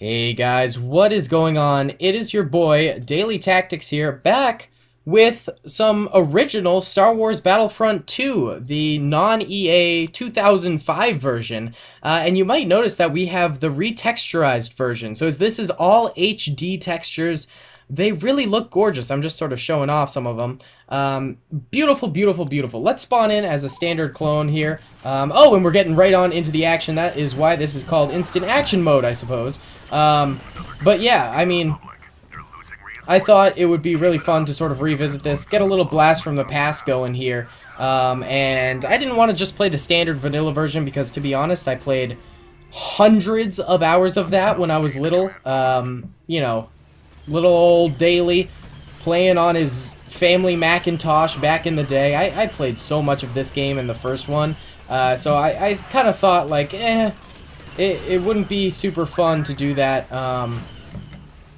Hey guys, what is going on? It is your boy, Daley Tactics here, back with some original Star Wars Battlefront 2, the non-EA 2005 version. Uh, and you might notice that we have the retexturized version. So as this is all HD textures, they really look gorgeous. I'm just sort of showing off some of them. Um, beautiful, beautiful, beautiful. Let's spawn in as a standard clone here. Um, oh, and we're getting right on into the action. That is why this is called instant action mode, I suppose. Um, but yeah, I mean, I thought it would be really fun to sort of revisit this, get a little blast from the past going here. Um, and I didn't want to just play the standard vanilla version because, to be honest, I played hundreds of hours of that when I was little. Um, you know, little old Daley playing on his family Macintosh back in the day. I, I played so much of this game in the first one, uh, so I, I kind of thought like, eh, it, it wouldn't be super fun to do that. Um,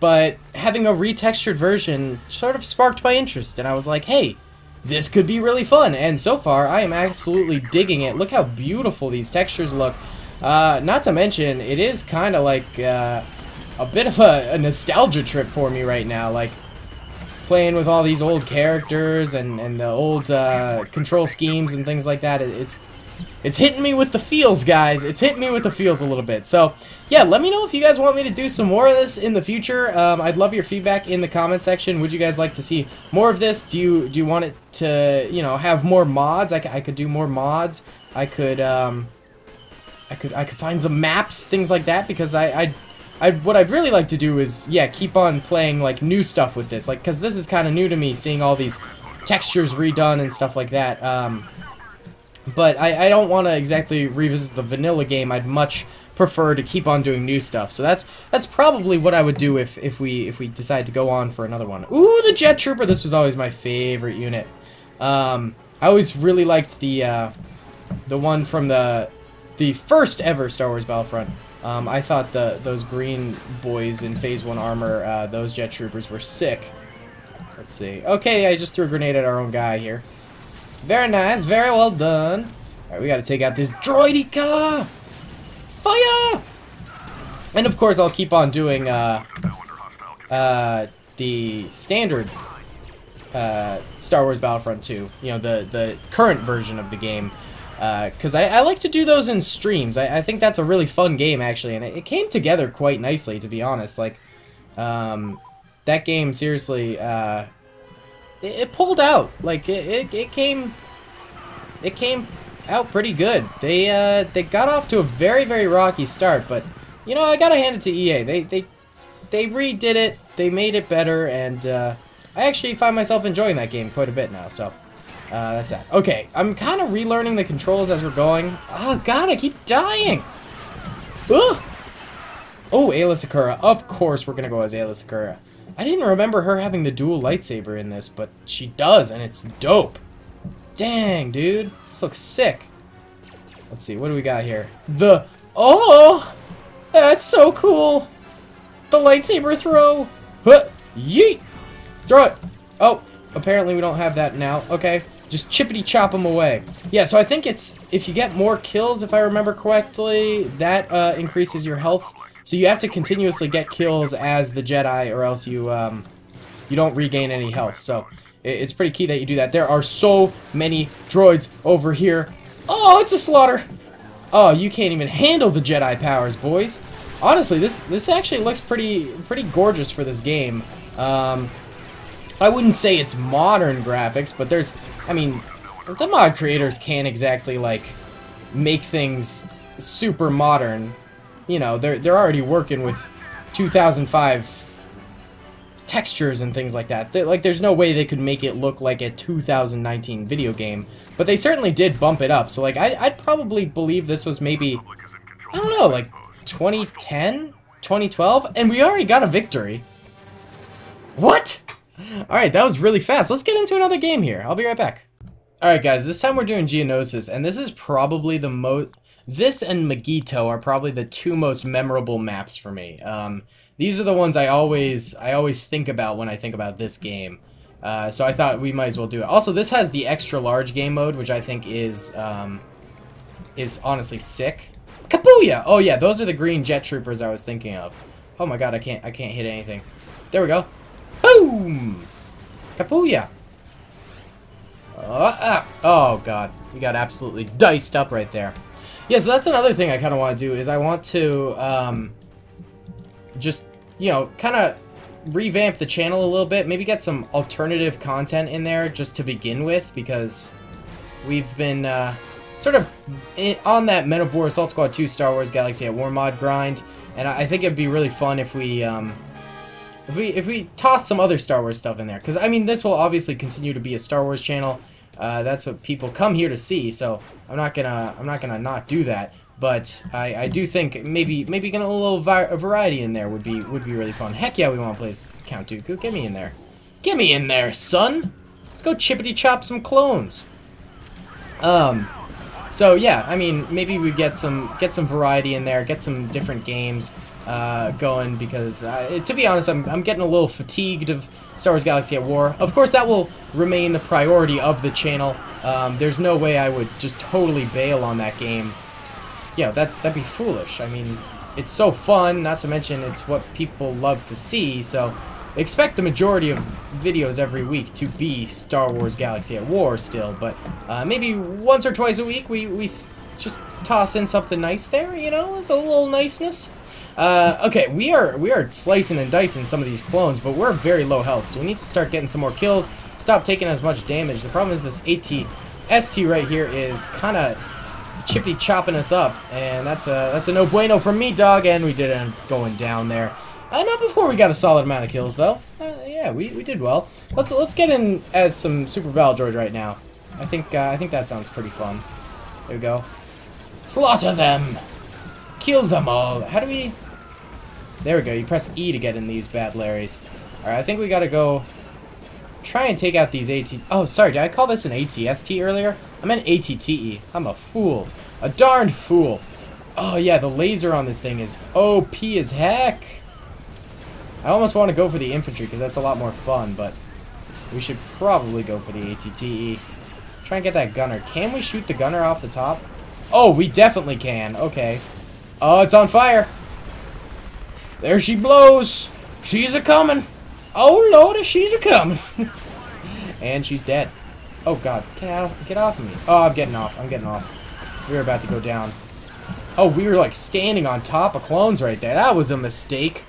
but having a retextured version sort of sparked my interest, and I was like, hey, this could be really fun. And so far, I am absolutely digging it. Look how beautiful these textures look. Uh, not to mention, it is kind of like uh, a bit of a, a, nostalgia trip for me right now. Like, playing with all these old characters and, and the old uh, control schemes and things like that, it's it's hitting me with the feels, guys. It's hitting me with the feels a little bit. So, yeah, let me know if you guys want me to do some more of this in the future. Um, I'd love your feedback in the comment section. Would you guys like to see more of this? Do you do you want it to, you know, have more mods? I, I could do more mods. I could, um, I could, I could find some maps, things like that, because I, I I, what I'd really like to do is, yeah, keep on playing, like, new stuff with this. Like, because this is kind of new to me, seeing all these textures redone and stuff like that. Um, but I, I don't want to exactly revisit the vanilla game. I'd much prefer to keep on doing new stuff. So that's that's probably what I would do if, if we if we decide to go on for another one. Ooh, the Jet Trooper! This was always my favorite unit. Um, I always really liked the uh, the one from the the first ever Star Wars Battlefront. Um, I thought the those green boys in Phase 1 armor, uh, those jet troopers were sick. Let's see. Okay, I just threw a grenade at our own guy here. Very nice, very well done. Alright, we gotta take out this droideka! Fire! And of course, I'll keep on doing uh, uh, the standard uh, Star Wars Battlefront 2. You know, the, the current version of the game because uh, I, I, like to do those in streams. I, I, think that's a really fun game, actually, and it, it came together quite nicely, to be honest. Like, um, that game, seriously, uh, it, it, pulled out. Like, it, it, it, came, it came out pretty good. They, uh, they got off to a very, very rocky start, but, you know, I gotta hand it to EA. They, they, they redid it, they made it better, and, uh, I actually find myself enjoying that game quite a bit now, so... Uh, that's that. Okay, I'm kind of relearning the controls as we're going. Oh, God, I keep dying! Ugh! Oh, Aayla Secura. Of course we're gonna go as Aayla Secura. I didn't remember her having the dual lightsaber in this, but she does, and it's dope. Dang, dude. This looks sick. Let's see, what do we got here? The... Oh! That's so cool! The lightsaber throw! Huh! Yeet! Throw it! Oh, apparently we don't have that now. Okay. Just chippity chop them away. Yeah, so I think it's, if you get more kills, if I remember correctly, that uh, increases your health. So you have to continuously get kills as the Jedi, or else you, um, you don't regain any health. So it's pretty key that you do that. There are so many droids over here. Oh, it's a slaughter. Oh, you can't even handle the Jedi powers, boys. Honestly, this this actually looks pretty pretty gorgeous for this game. Um, I wouldn't say it's modern graphics, but there's, I mean, the mod creators can't exactly, like, make things super modern. You know, they're, they're already working with 2005 textures and things like that. They, like, there's no way they could make it look like a 2019 video game. But they certainly did bump it up. So, like, I'd, I'd probably believe this was maybe, I don't know, like 2010? 2012? And we already got a victory. What? Alright, that was really fast. Let's get into another game here. I'll be right back. Alright guys, this time we're doing Geonosis, and this is probably the most... This and Mygeeto are probably the two most memorable maps for me. Um, these are the ones I always I always think about when I think about this game. Uh, so I thought we might as well do it. Also, this has the extra large game mode, which I think is um, is honestly sick. Kabuya! Oh yeah, those are the green jet troopers I was thinking of. Oh my god, I can't I can't hit anything. There we go. Boom! Kapuya! Uh, ah. Oh god, we got absolutely diced up right there. Yeah, so that's another thing I kind of want to do is I want to um, just, you know, kind of revamp the channel a little bit. Maybe get some alternative content in there just to begin with because we've been uh, sort of on that Men of War Assault Squad 2 Star Wars Galaxy at War mod grind. And I think it'd be really fun if we, um, if we, if we toss some other Star Wars stuff in there. Because, I mean, this will obviously continue to be a Star Wars channel. Uh, that's what people come here to see, so I'm not gonna, I'm not gonna not do that. But I, I do think maybe, maybe getting a little variety in there would be, would be really fun. Heck yeah, we want to play Count Dooku. Get me in there. Get me in there, son! Let's go chippity chop some clones. Um, so yeah, I mean, maybe we get some get some variety in there, get some different games uh, going because, uh, to be honest, I'm, I'm getting a little fatigued of Star Wars Galaxy at War. Of course, that will remain the priority of the channel. Um, there's no way I would just totally bail on that game. Yeah, that, that'd be foolish. I mean, it's so fun, not to mention it's what people love to see, so expect the majority of videos every week to be Star Wars Galaxy at War still, but uh, maybe once or twice a week we, we just toss in something nice there, you know, it's a little niceness. Uh, okay, we are we are slicing and dicing some of these clones, but we're very low health, so we need to start getting some more kills, stop taking as much damage. The problem is this AT, ST right here is kind of chippy chopping us up, and that's a that's a no bueno from me, dog, and we did end going down there. Uh, not before we got a solid amount of kills, though. Uh, yeah, we, we did well. Let's let's get in as some Super Battle Droid right now. I think uh, I think that sounds pretty fun. There we go. Slaughter them! Kill them all! How do we... There we go, you press E to get in these bad Larrys. Alright, I think we gotta go try and take out these AT... Oh, sorry, did I call this an ATST earlier? I meant ATTE. I'm a fool. A darned fool. Oh, yeah, the laser on this thing is OP as heck. I almost want to go for the infantry because that's a lot more fun, but we should probably go for the ATTE. Try and get that gunner. Can we shoot the gunner off the top? Oh, we definitely can. Okay. Oh, it's on fire. There she blows. She's a-coming. Oh, Lord, she's a-coming. and she's dead. Oh, God. Get out. Get off of me. Oh, I'm getting off. I'm getting off. We are about to go down. Oh, we were, like, standing on top of clones right there. That was a mistake.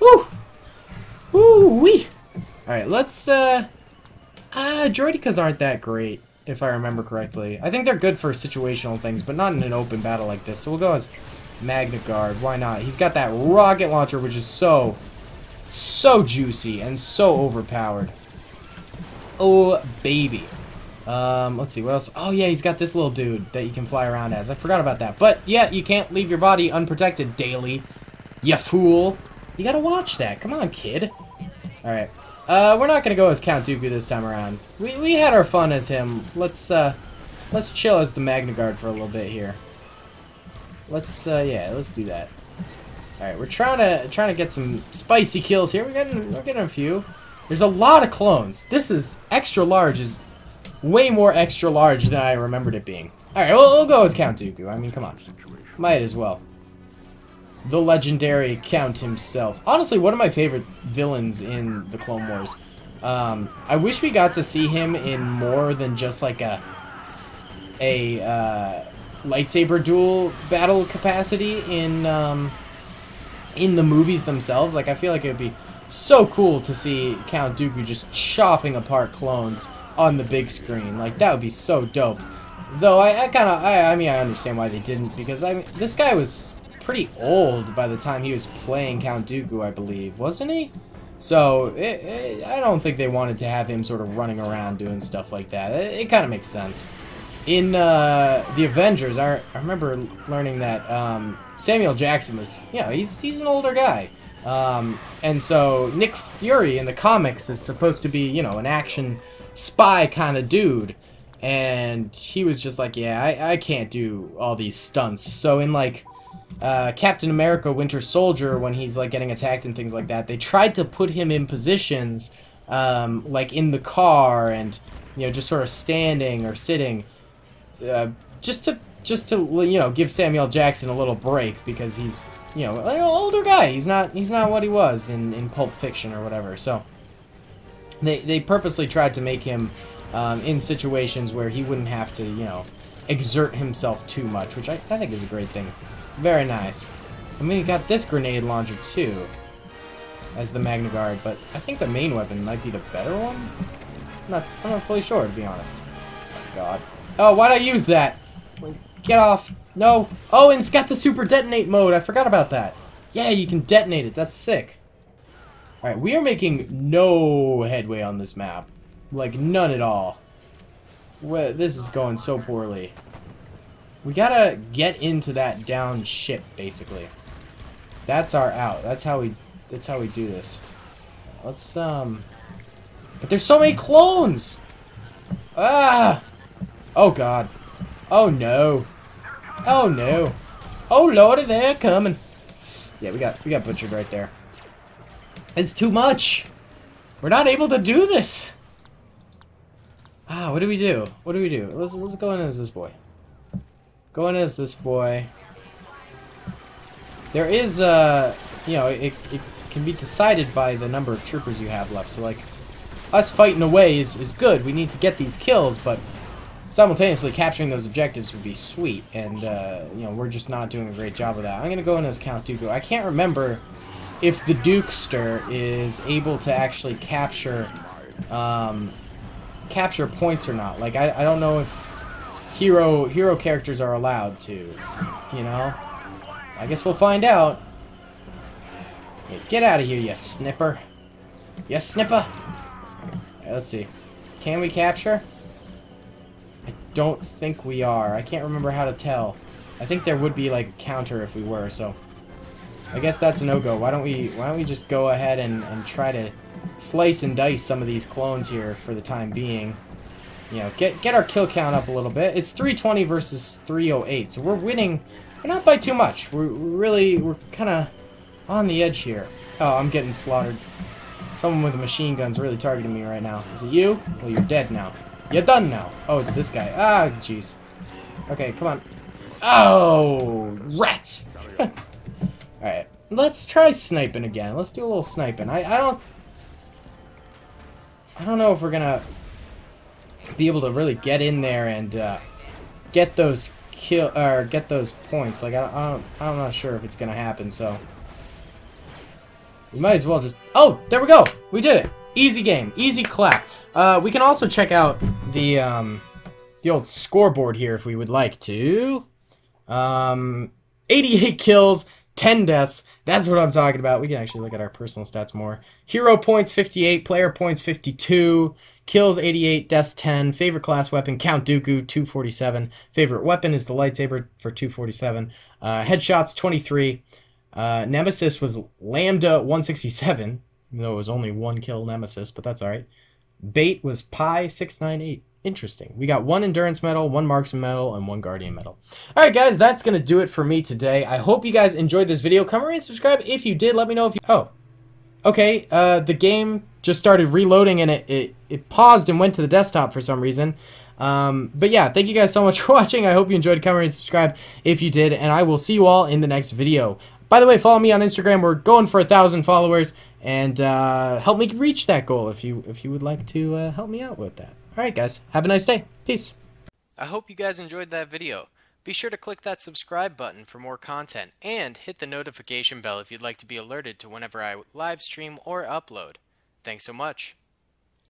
Woo! Woo-wee! Alright, let's, uh... Ah, uh, Droidekas aren't that great, if I remember correctly. I think they're good for situational things, but not in an open battle like this. So we'll go as Magna Guard. Why not? He's got that rocket launcher, which is so, so juicy and so overpowered. Oh, baby. Um, let's see, what else? Oh, yeah, he's got this little dude that you can fly around as. I forgot about that. But, yeah, you can't leave your body unprotected Daley. You fool. You gotta watch that. Come on, kid. Alright. Uh, we're not gonna go as Count Dooku this time around. We, we had our fun as him. Let's, uh, let's chill as the Magna Guard for a little bit here. Let's, uh, yeah, let's do that. Alright, we're trying to, trying to get some spicy kills here. We're getting, we're getting a few. There's a lot of clones. This is, extra large is way more extra large than I remembered it being. Alright, we'll, we'll go as Count Dooku. I mean, come on. Might as well the legendary Count himself. Honestly, one of my favorite villains in the Clone Wars. Um, I wish we got to see him in more than just like a a uh, lightsaber duel battle capacity in um, in the movies themselves. Like I feel like it would be so cool to see Count Dooku just chopping apart clones on the big screen. Like that would be so dope. Though I, I kind of I, I mean I understand why they didn't because I mean this guy was pretty old by the time he was playing Count Dooku, I believe, wasn't he? So, it, it, I don't think they wanted to have him sort of running around doing stuff like that. It, it kind of makes sense. In uh, The Avengers, I, I remember learning that um, Samuel Jackson was, you know, he's, he's an older guy. Um, and so Nick Fury in the comics is supposed to be, you know, an action spy kind of dude. And he was just like, yeah, I, I can't do all these stunts. So in like uh, Captain America Winter Soldier, when he's like getting attacked and things like that, they tried to put him in positions um, like in the car and you know just sort of standing or sitting, uh, just to just to you know give Samuel Jackson a little break because he's you know an older guy. He's not he's not what he was in in Pulp Fiction or whatever. So they they purposely tried to make him um, in situations where he wouldn't have to you know exert himself too much, which I, I think is a great thing. Very nice. I mean, we got this grenade launcher too as the Magna Guard, but I think the main weapon might be the better one. I'm not I'm not fully sure to be honest. Oh God. Oh, why'd I use that? Get off. No. Oh, and it's got the super detonate mode. I forgot about that. Yeah, you can detonate it. That's sick. Alright, we are making no headway on this map. Like, none at all. Well, this is going so poorly. We gotta get into that down ship, basically. That's our out. That's how we that's how we do this. Let's um But there's so many clones! Ah! Oh god. Oh no. Oh no. Oh lordy, they're coming. Yeah, we got we got butchered right there. It's too much. We're not able to do this. Ah, what do we do? What do we do? Let's let's go in as this boy. Go in as this boy. There is uh you know, it it can be decided by the number of troopers you have left. So like us fighting away is, is good. We need to get these kills, but simultaneously capturing those objectives would be sweet, and uh, you know we're just not doing a great job of that. I'm gonna go in as Count Dooku. I can't remember if the Dukester is able to actually capture um, capture points or not. Like I, I don't know if hero hero characters are allowed to. You know, I guess we'll find out. get out of here, you snipper. Yes, snipper. Right, let's see. Can we capture? Don't think we are. I can't remember how to tell. I think there would be like a counter if we were, so I guess that's a no-go. Why don't we why don't we just go ahead and, and try to slice and dice some of these clones here for the time being. You know, get get our kill count up a little bit. It's 320 versus 308, so we're winning we're not by too much. We're, we're really we're kinda on the edge here. Oh, I'm getting slaughtered. Someone with a machine gun's really targeting me right now. Is it you? Well, you're dead now. You're done now. Oh, it's this guy. Ah, jeez. Okay, come on. Oh, rats! Alright, let's try sniping again. Let's do a little sniping. I, I don't... I don't know if we're gonna be able to really get in there and uh, get those kill or get those points. Like I, I don't, I'm not sure if it's gonna happen. So we might as well just. Oh, there we go. We did it. Easy game. Easy clap. Uh, we can also check out the um, the old scoreboard here if we would like to. Um, 88 kills, 10 deaths. That's what I'm talking about. We can actually look at our personal stats more. Hero points 58, player points 52, kills 88, deaths 10. Favorite class weapon Count Dooku 247. Favorite weapon is the lightsaber for 247. Uh, headshots 23. Uh, Nemesis was Lambda 167, even though it was only one kill Nemesis, but that's alright. Bait was Pi 698. Interesting. We got one Endurance Medal, one Marksman Medal, and one Guardian Medal. Alright guys, that's going to do it for me today. I hope you guys enjoyed this video. Come and subscribe if you did. Let me know if you... Oh. Okay, uh, the game just started reloading and it, it, it paused and went to the desktop for some reason. Um, but yeah, thank you guys so much for watching. I hope you enjoyed. Come and subscribe if you did, and I will see you all in the next video. By the way, follow me on Instagram. We're going for a thousand followers, and uh, help me reach that goal if you if you would like to uh, help me out with that. All right, guys. Have a nice day. Peace. I hope you guys enjoyed that video. Be sure to click that subscribe button for more content, and hit the notification bell if you'd like to be alerted to whenever I live stream or upload. Thanks so much.